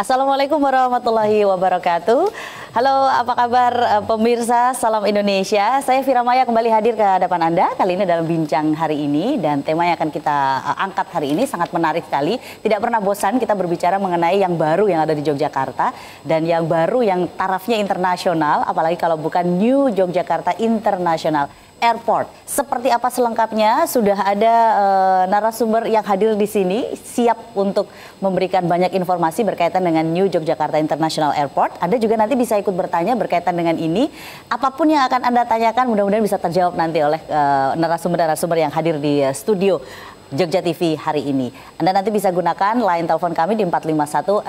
Assalamualaikum warahmatullahi wabarakatuh. Halo, apa kabar uh, pemirsa Salam Indonesia? Saya Fira Maya kembali hadir ke hadapan Anda kali ini dalam bincang hari ini dan tema yang akan kita uh, angkat hari ini sangat menarik sekali. Tidak pernah bosan kita berbicara mengenai yang baru yang ada di Yogyakarta dan yang baru yang tarafnya internasional, apalagi kalau bukan New Yogyakarta International Airport. Seperti apa selengkapnya? Sudah ada uh, narasumber yang hadir di sini siap untuk memberikan banyak informasi berkaitan dengan New Yogyakarta International Airport. Anda juga nanti bisa ikut bertanya berkaitan dengan ini. Apa pun yang akan Anda tanyakan mudah-mudahan bisa terjawab nanti oleh uh, narasumber-narasumber yang hadir di uh, studio. Jogja TV hari ini. Anda nanti bisa gunakan line telepon kami di 451666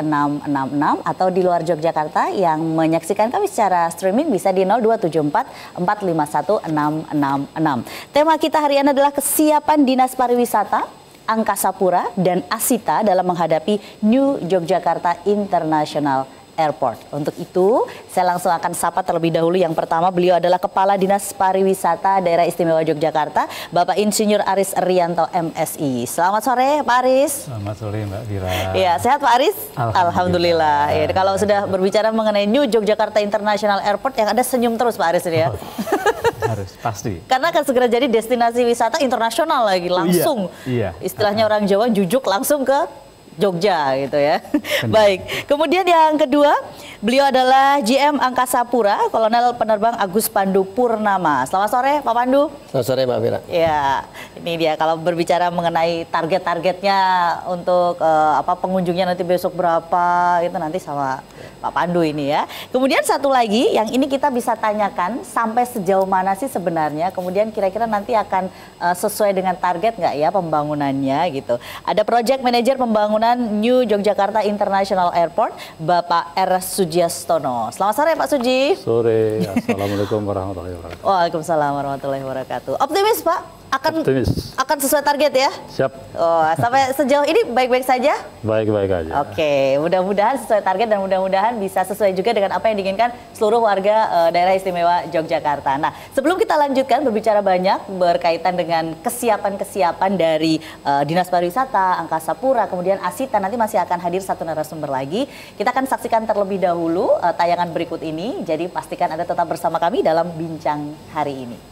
atau di luar Yogyakarta yang menyaksikan kami secara streaming bisa di 0274 451666. Tema kita hari ini adalah kesiapan Dinas Pariwisata Angkasa Pura dan Asita dalam menghadapi New Yogyakarta International Airport. Untuk itu, saya langsung akan sapa terlebih dahulu. Yang pertama, beliau adalah Kepala Dinas Pariwisata Daerah Istimewa Yogyakarta, Bapak Insinyur Aris Rianto MSI. Selamat sore, Pak Aris. Selamat sore, Mbak Vira. Ya, sehat Pak Aris? Alhamdulillah. Alhamdulillah. Ya, kalau sudah berbicara mengenai New Yogyakarta International Airport, yang ada senyum terus Pak Aris ini ya. Oh, harus, pasti. Karena akan segera jadi destinasi wisata internasional lagi, langsung. iya. Istilahnya orang Jawa jujuk langsung ke Jogja gitu ya. Baik. Kemudian yang kedua, beliau adalah GM Angkasa Pura, Kolonel Penerbang Agus Pandu Purnama. Selamat sore, Pak Pandu. Selamat sore, Mbak Fira. Ya, ini dia kalau berbicara mengenai target-targetnya untuk uh, apa pengunjungnya nanti besok berapa itu nanti sama Pak Pandu ini ya. Kemudian satu lagi yang ini kita bisa tanyakan sampai sejauh mana sih sebenarnya. Kemudian kira-kira nanti akan uh, sesuai dengan target nggak ya pembangunannya gitu. Ada Project Manager Pembangunan New Yogyakarta International Airport, Bapak R. Sujiastono. Selamat sore Pak Suji. Sore, Assalamualaikum warahmatullahi wabarakatuh. Waalaikumsalam warahmatullahi wabarakatuh. Optimis Pak? Akan Optimis. akan sesuai target ya? Siap, Oh, sampai sejauh ini baik-baik saja? baik-baik aja. Oke, mudah-mudahan sesuai target dan mudah-mudahan bisa sesuai juga dengan apa yang diinginkan seluruh warga uh, daerah istimewa Yogyakarta. Nah, sebelum kita lanjutkan berbicara banyak berkaitan dengan kesiapan-kesiapan dari uh, Dinas Pariwisata, Angkasa Pura, kemudian Asita nanti masih akan hadir satu narasumber lagi. Kita akan saksikan terlebih dahulu uh, tayangan berikut ini. Jadi pastikan Anda tetap bersama kami dalam bincang hari ini.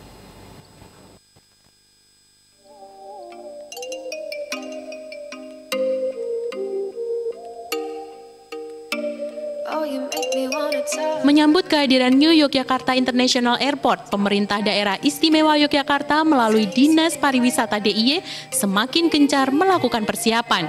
Menyambut kehadiran New Yogyakarta International Airport, pemerintah daerah istimewa Yogyakarta melalui Dinas Pariwisata DIY semakin gencar melakukan persiapan.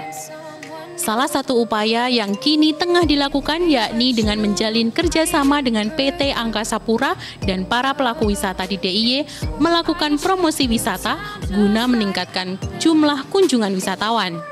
Salah satu upaya yang kini tengah dilakukan yakni dengan menjalin kerjasama dengan PT Angkasa Pura dan para pelaku wisata di DIY melakukan promosi wisata guna meningkatkan jumlah kunjungan wisatawan.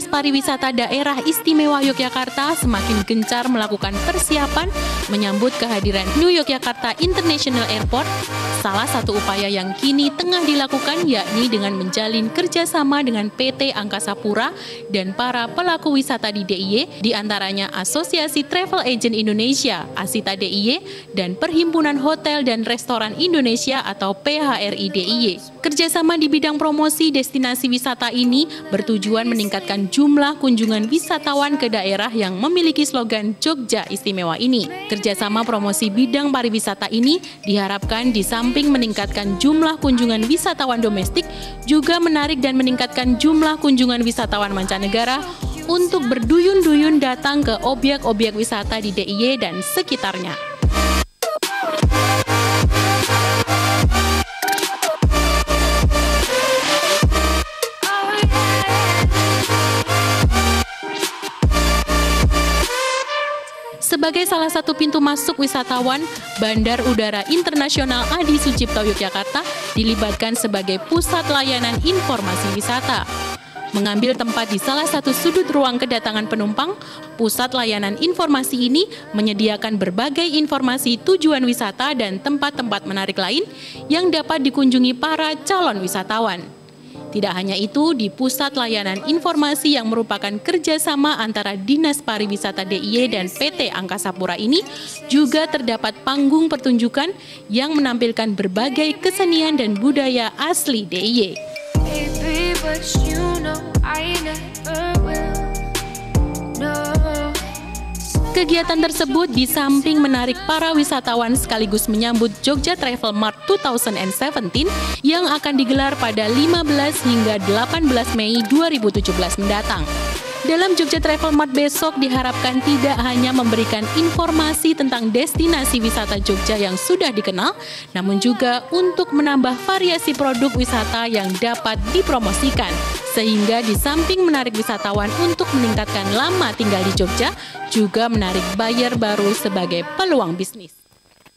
Dinas Pariwisata Daerah Istimewa Yogyakarta semakin gencar melakukan persiapan menyambut kehadiran New Yogyakarta International Airport. Salah satu upaya yang kini tengah dilakukan yakni dengan menjalin kerjasama dengan PT Angkasa Pura dan para pelaku wisata di DIY, di antaranya Asosiasi Travel Agent Indonesia, Asita DIY, dan Perhimpunan Hotel dan Restoran Indonesia atau PHRI DIY. Kerjasama di bidang promosi destinasi wisata ini bertujuan meningkatkan jumlah kunjungan wisatawan ke daerah yang memiliki slogan Jogja Istimewa ini. Kerjasama promosi bidang pariwisata ini diharapkan di samping meningkatkan jumlah kunjungan wisatawan domestik, juga menarik dan meningkatkan jumlah kunjungan wisatawan mancanegara untuk berduyun-duyun datang ke objek-objek wisata di DIY dan sekitarnya. Sebagai salah satu pintu masuk wisatawan, Bandar Udara Internasional Adi Sucipto Yogyakarta dilibatkan sebagai pusat layanan informasi wisata. Mengambil tempat di salah satu sudut ruang kedatangan penumpang, pusat layanan informasi ini menyediakan berbagai informasi tujuan wisata dan tempat-tempat menarik lain yang dapat dikunjungi para calon wisatawan. Tidak hanya itu, di Pusat Layanan Informasi yang merupakan kerjasama antara Dinas Pariwisata DIY dan PT Angkasa Pura ini juga terdapat panggung pertunjukan yang menampilkan berbagai kesenian dan budaya asli DIY. Baby, Kegiatan tersebut di samping menarik para wisatawan sekaligus menyambut Jogja Travel Mart 2017 yang akan digelar pada 15 hingga 18 Mei 2017 mendatang. Dalam Jogja Travel Mart besok diharapkan tidak hanya memberikan informasi tentang destinasi wisata Jogja yang sudah dikenal, namun juga untuk menambah variasi produk wisata yang dapat dipromosikan. Sehingga di samping menarik wisatawan untuk meningkatkan lama tinggal di Jogja, juga menarik buyer baru sebagai peluang bisnis.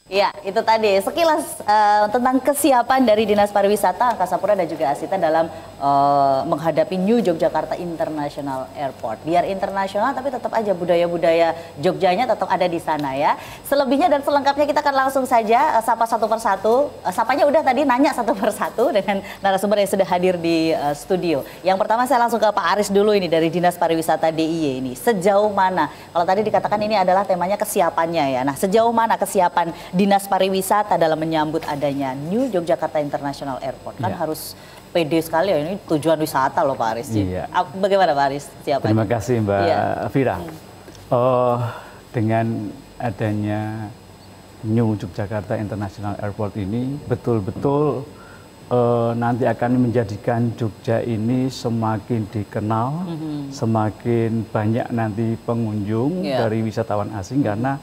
Ya, itu tadi sekilas eh, tentang kesiapan dari Dinas Pariwisata Angkasa Pura dan juga Asita dalam eh, menghadapi New Yogyakarta International Airport. Biar internasional tapi tetap aja budaya-budaya Jogjanya tetap ada di sana ya. Selebihnya dan selengkapnya kita akan langsung saja eh, sapa satu persatu. Eh, sapanya udah tadi nanya satu persatu dengan narasumber yang sudah hadir di eh, studio. Yang pertama saya langsung ke Pak Aris dulu ini dari Dinas Pariwisata DIY ini. Sejauh mana? Kalau tadi dikatakan ini adalah temanya kesiapannya ya. Nah, sejauh mana kesiapan Dinas Pariwisata dalam menyambut adanya New Yogyakarta International Airport? Kan Ya. harus pede sekali ya ini tujuan wisata loh Pak Aris. Iya. Ah, Bagaimana Pak Aris? Siapa? Terima kasih Mbak Iya. Vira. Oh, dengan adanya New Yogyakarta International Airport ini betul-betul eh, nanti akan menjadikan Jogja ini semakin dikenal, semakin banyak nanti pengunjung Iya. dari wisatawan asing karena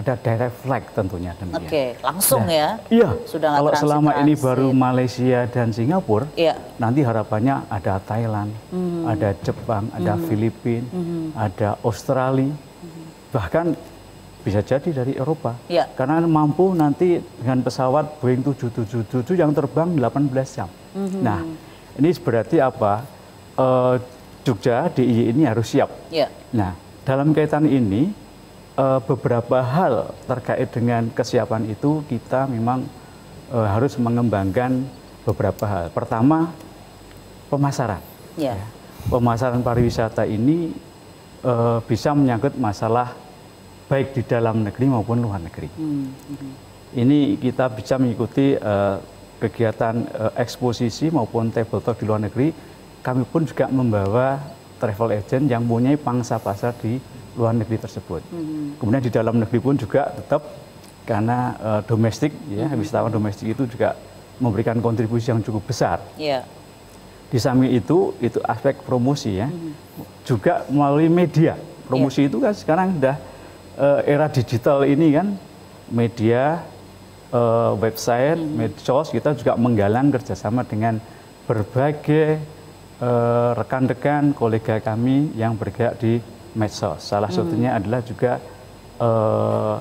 ada direct flight tentunya demikian. Oke, langsung ya. Iya. Sudah Kalau selama ini baru Malaysia dan Singapura, Iya. nanti harapannya ada Thailand, ada Jepang, ada Filipina, ada Australia, bahkan bisa jadi dari Eropa. Iya. Karena mampu nanti dengan pesawat Boeing 777 yang terbang 18 jam. Nah, ini berarti apa? Eh, Jogja DIY ini harus siap. Iya. Nah, dalam kaitan ini eh, beberapa hal terkait dengan kesiapan itu kita memang eh, harus mengembangkan beberapa hal. Pertama, pemasaran. Iya. Pemasaran pariwisata ini eh, bisa menyangkut masalah baik di dalam negeri maupun luar negeri. Hmm, hmm. Ini kita bisa mengikuti eh, kegiatan eh, eksposisi maupun table talk di luar negeri. Kami pun juga membawa travel agent yang mempunyai pangsa pasar di luar negeri tersebut. Kemudian di dalam negeri pun juga tetap karena eh, domestik, ya wisatawan domestik itu juga memberikan kontribusi yang cukup besar. Iya. Di samping itu, itu aspek promosi ya, juga melalui media. Promosi itu kan sekarang sudah eh, era digital ini kan, media, eh, website, medsos, kita juga menggalang kerjasama dengan berbagai rekan-rekan, kolega kami yang bergerak di medsos. Salah satunya adalah juga eh,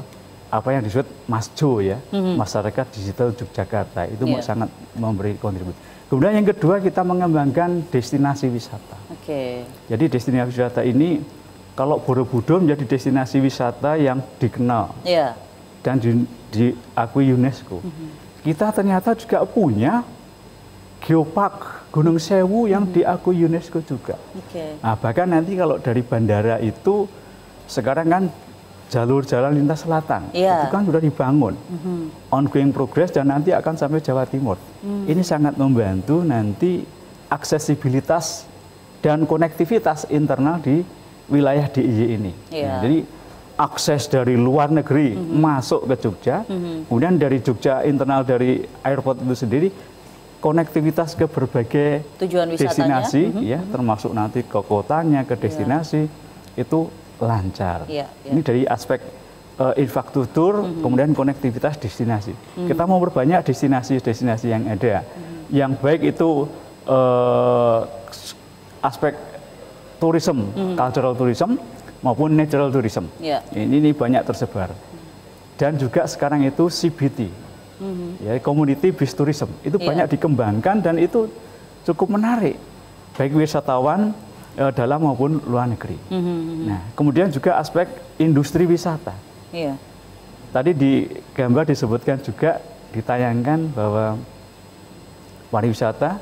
apa yang disebut Masjo ya, masyarakat digital Yogyakarta itu Iya. sangat memberi kontribusi. Kemudian yang kedua kita mengembangkan destinasi wisata. Oke. Jadi destinasi wisata ini kalau Borobudur menjadi destinasi wisata yang dikenal Iya. dan di- diakui UNESCO. Kita ternyata juga punya geopark Gunung Sewu yang diakui UNESCO juga. Oke. Nah, bahkan nanti kalau dari bandara itu sekarang kan jalur jalan lintas selatan Iya. itu kan sudah dibangun, ongoing progress dan nanti akan sampai Jawa Timur. Ini sangat membantu nanti aksesibilitas dan konektivitas internal di wilayah DIY ini. Iya. Nah, jadi akses dari luar negeri masuk ke Jogja, kemudian dari Jogja internal dari airport itu sendiri konektivitas ke berbagai Tujuan wisatanya. destinasi ya termasuk nanti ke kotanya ke destinasi itu lancar. Iya, iya. Ini dari aspek eh, infrastruktur kemudian konektivitas destinasi. Kita mau perbanyak destinasi-destinasi yang ada. Yang baik itu eh, aspek tourism, cultural tourism maupun natural tourism. Iya. Ini, ini banyak tersebar. Dan juga sekarang itu CBT, ya community based tourism itu Iya. banyak dikembangkan dan itu cukup menarik baik wisatawan eh, dalam maupun luar negeri. Nah, kemudian juga aspek industri wisata. Iya. Tadi di gambar disebutkan juga ditayangkan bahwa pariwisata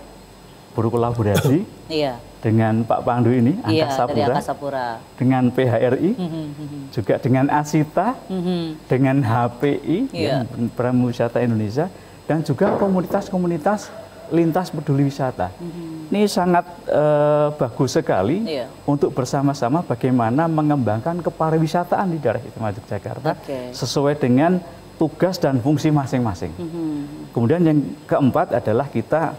berkolaborasi Iya. Dengan Pak Pandu ini, Iya, Angkasa dari Pura, Angkasa Pura. dengan PHRI, juga dengan Asita, dengan HPI, Iya. ya, Pramu Wisata Indonesia, dan juga komunitas-komunitas lintas peduli wisata. Ini sangat eh, bagus sekali Iya. untuk bersama-sama bagaimana mengembangkan kepariwisataan di daerah Istimewa Yogyakarta Oke. sesuai dengan tugas dan fungsi masing-masing. Kemudian yang keempat adalah kita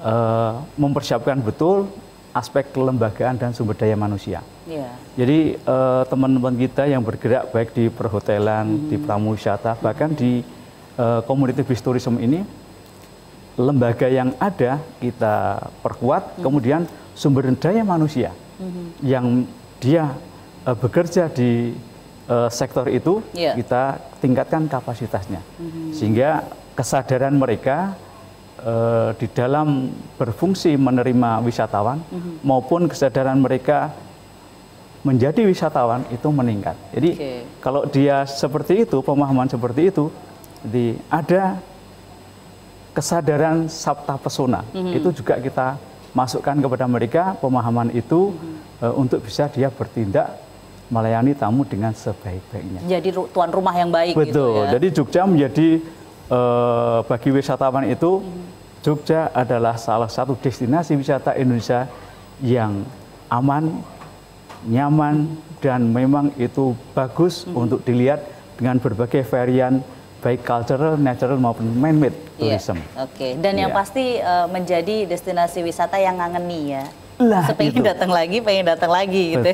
eh, mempersiapkan betul aspek kelembagaan dan sumber daya manusia. Iya. Jadi eh, teman-teman kita yang bergerak baik di perhotelan, di pramuwisata, bahkan di eh, community based tourism ini lembaga yang ada kita perkuat, kemudian sumber daya manusia yang dia eh, bekerja di sektor itu Iya. kita tingkatkan kapasitasnya sehingga kesadaran mereka eh, di dalam berfungsi menerima wisatawan maupun kesadaran mereka menjadi wisatawan itu meningkat. Jadi Oke. kalau dia seperti itu, pemahaman seperti itu, di ada kesadaran sabta pesona itu juga kita masukkan kepada mereka pemahaman itu eh, untuk bisa dia bertindak melayani tamu dengan sebaik-baiknya. Jadi tuan rumah yang baik gitu Betul. ya. Jadi Jogja menjadi eh, bagi wisatawan itu Jogja adalah salah satu destinasi wisata Indonesia yang aman, nyaman dan memang itu bagus untuk dilihat dengan berbagai varian baik cultural, natural maupun man-made Iya, tourism. Oke, dan yang Iya. pasti eh, menjadi destinasi wisata yang ngangeni ya. Lah, Sepengen itu. datang lagi, pengen datang lagi gitu.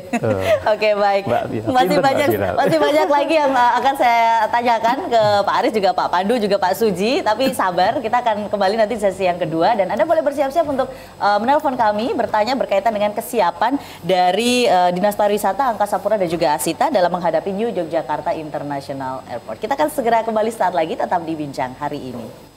Oke baik. Mbak Masih banyak, masih banyak lagi yang uh, akan saya tanyakan ke Pak Aris juga Pak Pandu juga Pak Suji. Tapi sabar, kita akan kembali nanti di sesi yang kedua dan Anda boleh bersiap-siap untuk uh, menelpon kami bertanya berkaitan dengan kesiapan dari uh, Dinas Pariwisata Angkasa Pura dan juga Asita dalam menghadapi New Yogyakarta International Airport. Kita akan segera kembali saat lagi tetap di bincang hari ini.